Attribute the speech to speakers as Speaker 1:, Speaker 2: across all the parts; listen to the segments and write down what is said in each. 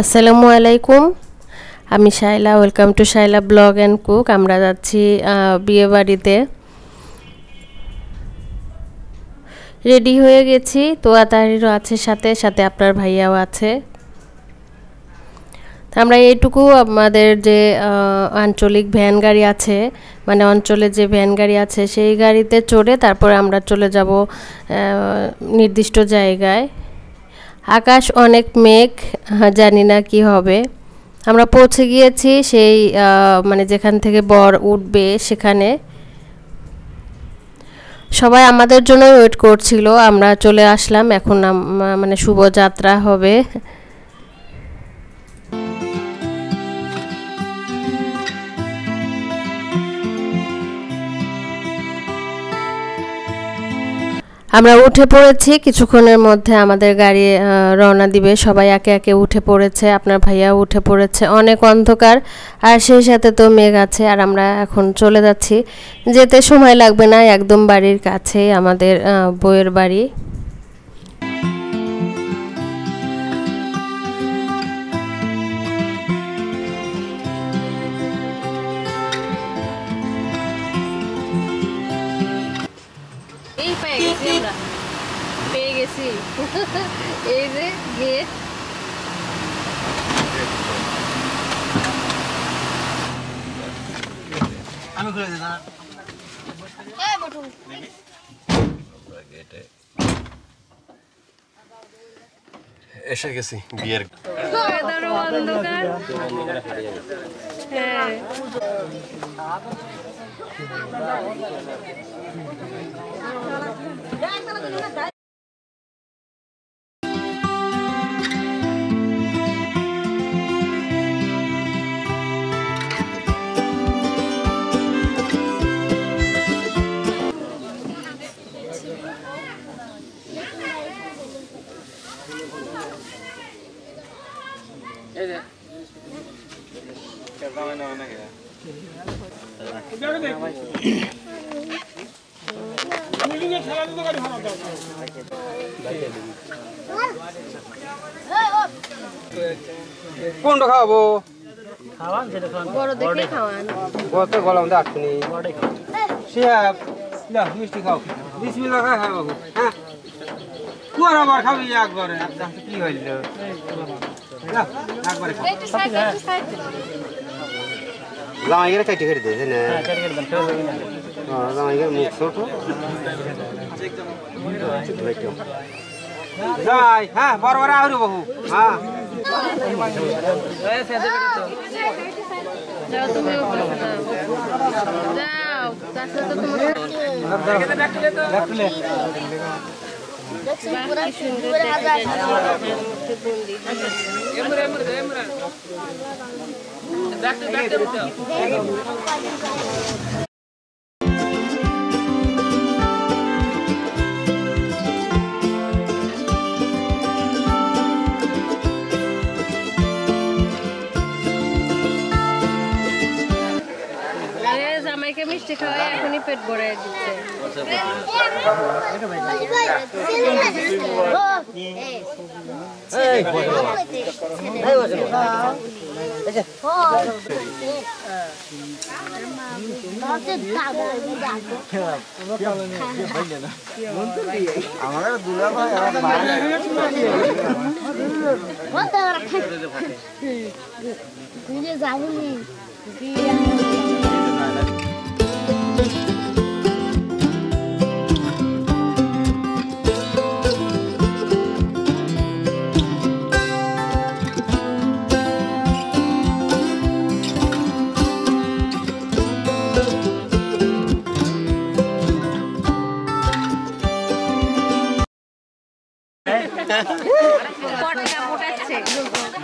Speaker 1: আসসালামু আলাইকুম। আমি Shaila welcome to Shaila blog and cook. আমরা যাচ্ছি বিয়ে বাড়িতে। রেডি হয়ে গেছি। তোয়া তাহিরও আছে সাথে সাথে আপনার ভাইয়াও আছে। আমরা এইটুকু আমাদের যে আঞ্চলিক ভ্যান গাড়ি আছে মানে অঞ্চলে যে ভ্যান গাড়ি আছে, সেই গাড়িতে চড়ে তারপরে আমরা চলে যাব নির্দিষ্ট জায়গায়। আকাশ অনেক মেঘ জানি না কি হবে। আমরা পৌঁছে গিয়েছি সেই মানে যেখান থেকে বর উঠবে সেখানে। সবাই আমাদের জন্য ওয়েট করছিল, আমরা চলে আসলাম, এখন মানে শুভযাত্রা হবে। আমরা উঠে পড়েছি। কিছুক্ষণের মধ্যে আমাদের গাড়ি রওনা দিবে। সবাই একে একে উঠে পড়েছে। আপনার ভাইয়া উঠে পড়েছে। অনেক অন্ধকার। আর সেই সাথে তো মেঘ আছে। আর আমরা এখন চলে যাচ্ছি। যেতে সময় লাগবে না। একদম বাড়ির কাছে আমাদের বইয়ের বাড়ি।
Speaker 2: এসে গেছি বিয়ের
Speaker 1: হ্যাঁ।
Speaker 3: কোনটা খাওয়াবো?
Speaker 1: বড় দেখে খাওয়ান।
Speaker 3: কত গলাম দে আটকুনি শিহাব লা মিষ্টি খাও। বিসমিল্লাহ খা খা বাবু হ্যাঁ? তুই আবার খাবি একবারে। কি হইল? একবারে জামাই গেলে চাইটি করে দে না হ্যাঁ জামাই গেলে মুখ ছোট। জামাই হ্যাঁ বড় বড় আহুরি বহু হ্যাঁ।
Speaker 1: সুন্দর দেখা যাচ্ছে আমাদের মধ্যে বন্দি। এ, জামাইকে মিষ্টি খাওয়াই এখনই পেট ভরে দিচ্ছে
Speaker 3: আমার দুলা ভাই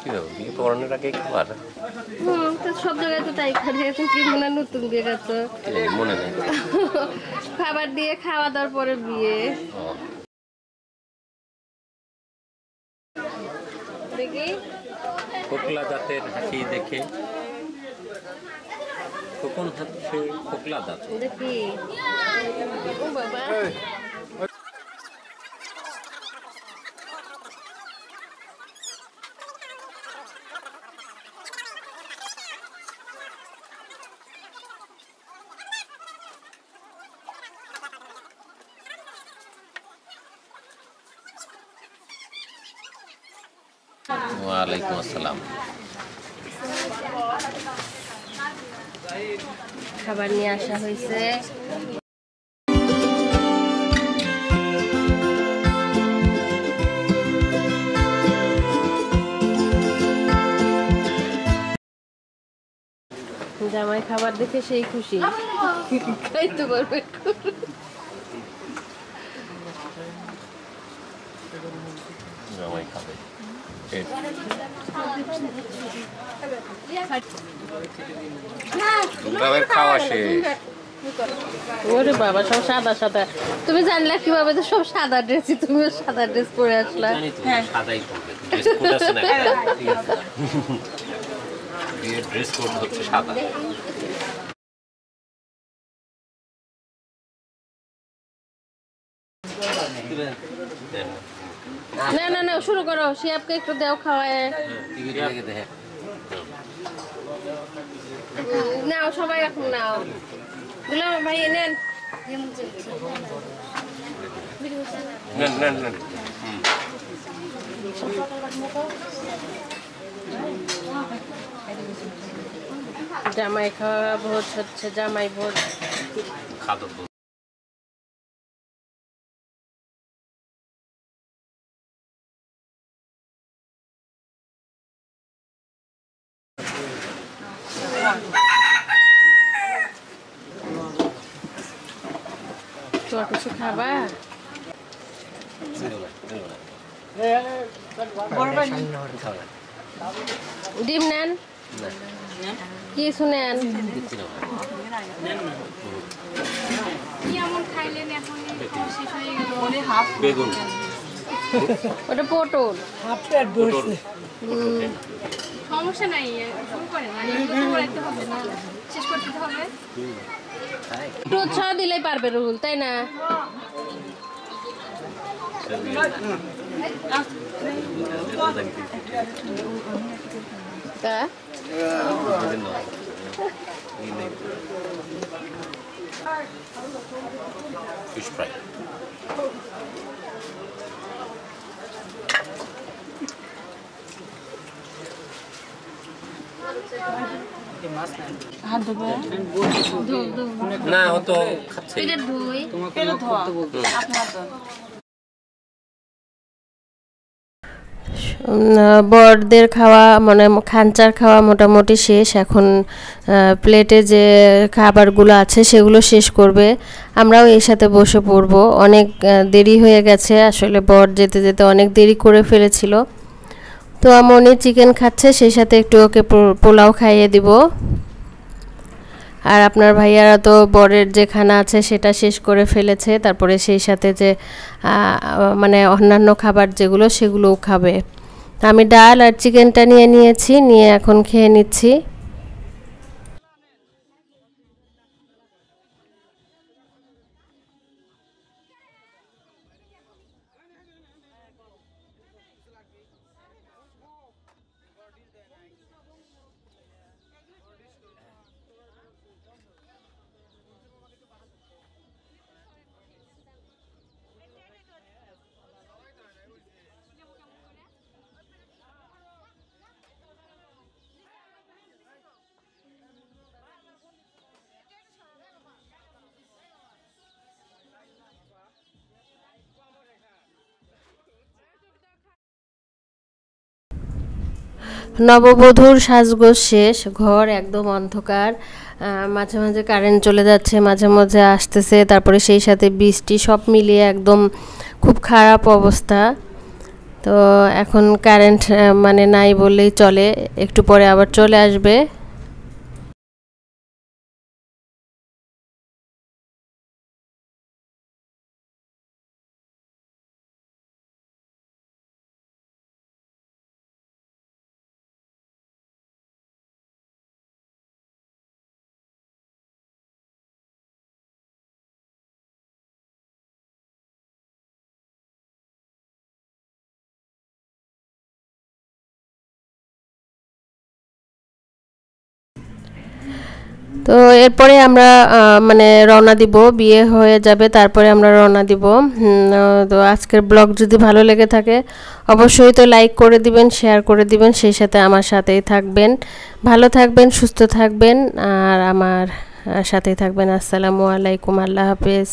Speaker 4: কি ব্যাপার বিয়ে পড়ানোর আগে খাবার।
Speaker 1: হুম তো সব জায়গায় তো তাই করে এখন কি মনে নতুন বিয়ে করছ।
Speaker 4: মনে নেই?
Speaker 1: খাবার দিয়ে খাওয়া দাওয়ার পরে বিয়ে। দেখি।
Speaker 4: হাসি দেখে। খোকন হচ্ছে খোকলা দাঁত
Speaker 1: দেখি। ও বাবা।
Speaker 4: ওয়ালাইকুম আসসালাম।
Speaker 1: খাবার নিয়ে আসা হয়েছে। জামাই খাবার দেখে সেই খুশি। খাইতে পারবে
Speaker 4: জামাই খাবে পেট দুলাভাইয়ের খাওয়া শেষ।
Speaker 1: ওরে বাবা সব সাদা সাদা। তুমি জানলে কীভাবে যে সব সাদা ড্রেসই তুমি সাদা ড্রেস পরে আসলা।
Speaker 4: জানি সাদাই ড্রেস ড্রেস কোড হচ্ছে সাদা।
Speaker 1: না না শুরু করো। শিয়াবকে একটু দেও খাওয়ায়। নাও সবাই এখন নাও। দুলাম ভাই নেন।
Speaker 4: নেন নেন নেন।
Speaker 1: জামাই খাওয়া ভোজ হচ্ছে জামাই ভোজ।
Speaker 4: খাদক
Speaker 1: কিছু ডিম নেন কিছু নেন ওটা পটল
Speaker 5: সমস্যা নাই, শুরু করেন। আর এগুলো তো করাইতে হবে না, শেষ করতে হবে।
Speaker 1: উৎসাহ দিলেই পারবে রুহুল তাই না? তা?
Speaker 4: ফিশ ফ্রাই না ও তো খাচ্ছে।
Speaker 1: এটা ধুই বরদের খাওয়া মানে খাঞ্চার খাওয়া মোটামুটি শেষ। এখন প্লেটে যে খাবারগুলো আছে সেগুলো শেষ করবে। আমরাও এর সাথে বসে পড়ব। অনেক দেরি হয়ে গেছে। আসলে বর যেতে যেতে অনেক দেরি করে ফেলেছিল। তো মনি চিকেন খাচ্ছে, সেই সাথে একটু ওকে পোলাও খাইয়ে দিব। আর আপনার ভাইয়ারা তো বরের যে খানা আছে সেটা শেষ করে ফেলেছে, তারপরে সেই সাথে যে মানে অন্যান্য খাবার যেগুলো সেগুলোও খাবে। আমি ডাল আর চিকেনটা নিয়ে নিয়েছি, নিয়ে এখন খেয়ে নিচ্ছি। নববধূর সাজগোজ শেষ, ঘর একদম অন্ধকার। মাঝে মাঝে কারেন্ট চলে যাচ্ছে, মাঝে মাঝে আসতেছে, তারপরে সেই সাথে বৃষ্টি, সব মিলিয়ে একদম খুব খারাপ অবস্থা। তো এখন কারেন্ট মানে নাই বললেই চলে, একটু পরে আবার চলে আসবে। তো এরপরে আমরা মানে রওনা দিব, বিয়ে হয়ে যাবে, তারপরে আমরা রওনা দিব। তো আজকের ব্লগ যদি ভালো লেগে থাকে, অবশ্যই তো লাইক করে দিবেন, শেয়ার করে দিবেন, সেই সাথে আমার সাথেই থাকবেন। ভালো থাকবেন, সুস্থ থাকবেন, আর আমার সাথেই থাকবেন। আসসালামু আলাইকুম, আল্লাহ হাফেজ।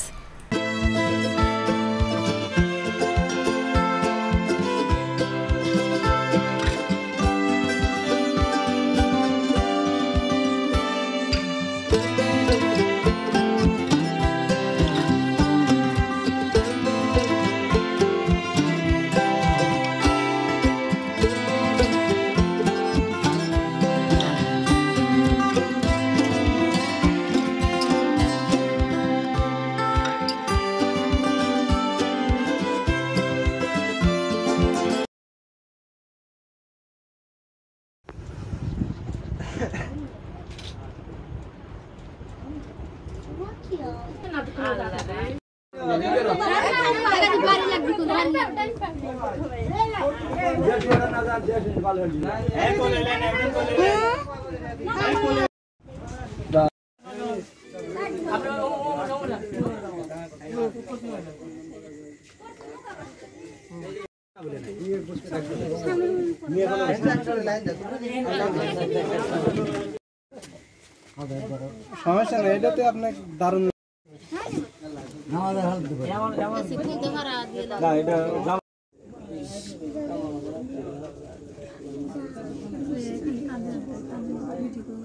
Speaker 3: সমস্যা নেই এটাতে আপনার দারুণ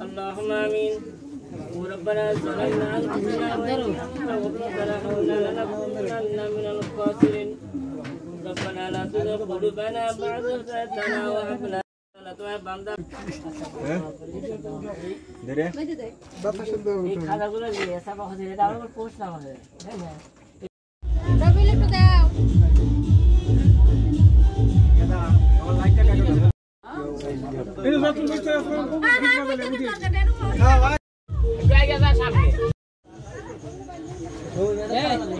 Speaker 6: اللهم امين وربنا ظلمنا انفسنا وان لم تغفر لنا لنكونن من الخاسرين ربنا لا تزغ قلوبنا بعد إذ هديتنا وهب لنا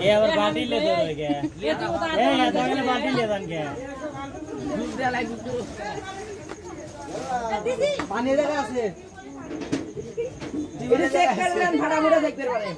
Speaker 5: ये और बाटी ले दो
Speaker 6: क्या ये तो बता दे ये बाटी ले दन क्या दूसरा लाइक दूसरा
Speaker 3: পানি দেখা আছে। ভাড়া ভরে দেখতে পারে।